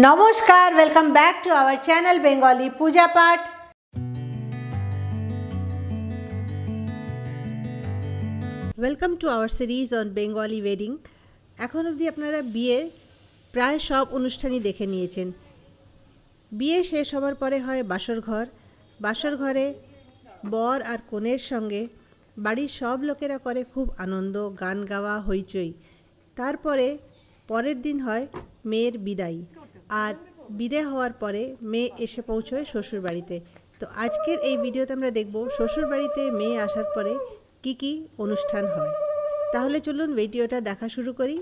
নমস্কার welcome back to our channel Bengali puja পাঠ welcome to our series on Bengali wedding এখন অবধি আপনারা বিয়ের প্রায় সব অনুষ্ঠানই দেখে নিয়েছেন। বিয়ে শেষ হওয়ার পরে হয় বাসর ঘর। বাসর ঘরে বর আর কনের সঙ্গে বাড়ির সব লোকেরা করে খুব আনন্দ, গান গাওয়া, হইচই। তারপরে পরের দিন হয় মেয়ের বিদায়। আর বিদে হওয়ার পরে মেয়ে এসে পৌঁছয় শ্বশুরবাড়িতে। তো আজকের এই ভিডিওতে আমরা দেখব শ্বশুরবাড়িতে মেয়ে আসার পরে কি কি অনুষ্ঠান হয়। তাহলে চলুন ভিডিওটা দেখা শুরু করি।